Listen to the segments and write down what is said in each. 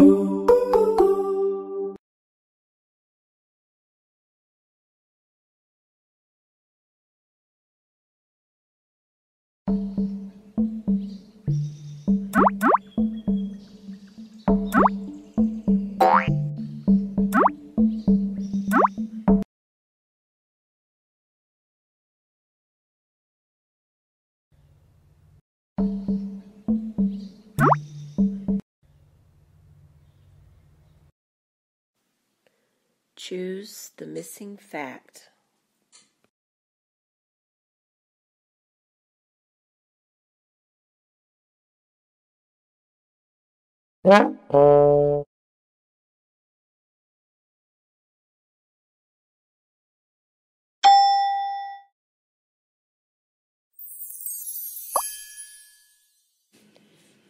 Ooh. Choose the missing fact.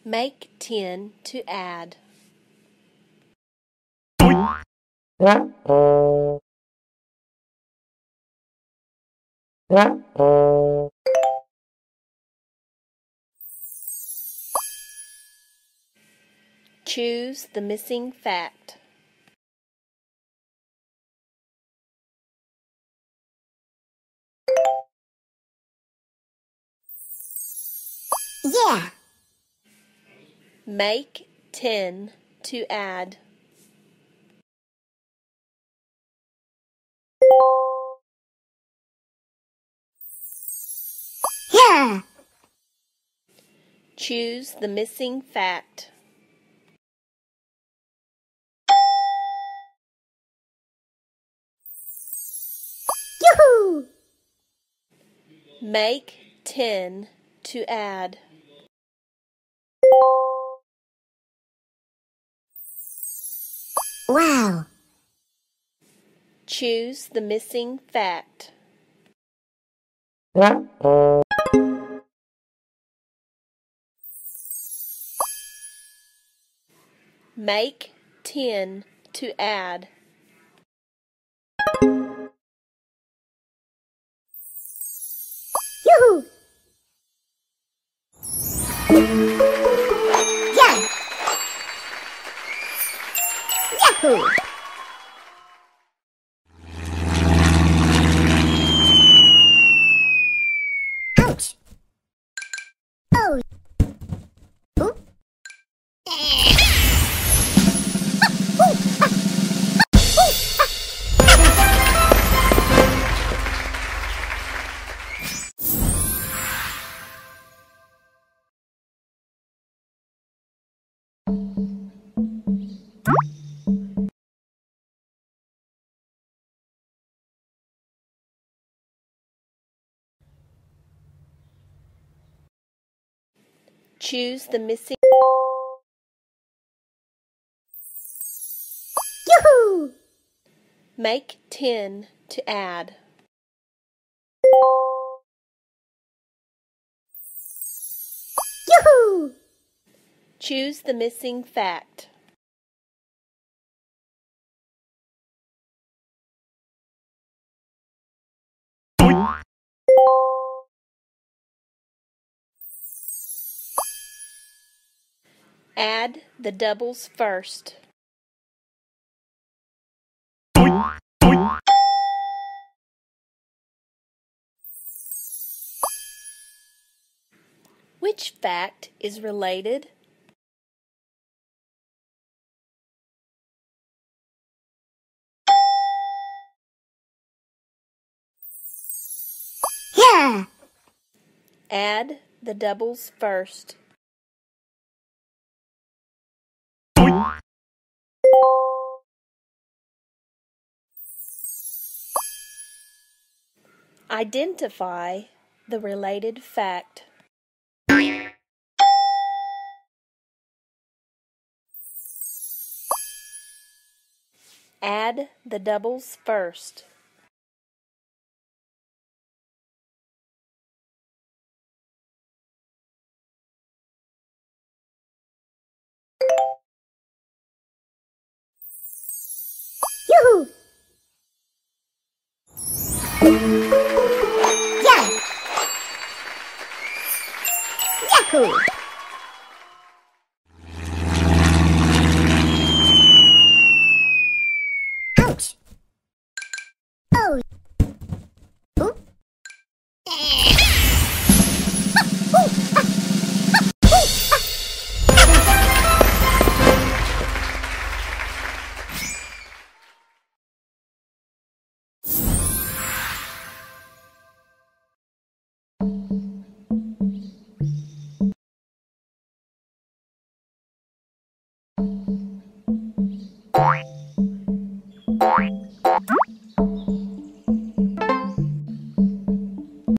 Make 10 to add. Choose the missing fact. Yeah. Make 10 to add. Choose the missing fact. Yoo-hoo. Make 10 to add. Wow. Choose the missing fact. Make 10 to add. Choose the missing. Yoo-hoo. Make 10 to add. Yoo-hoo. Choose the missing fact. Add the doubles first. Which fact is related? Yeah. Add the doubles first. Identify the related fact. Add the doubles first. Yoo-hoo. Yahoo. Yahoo!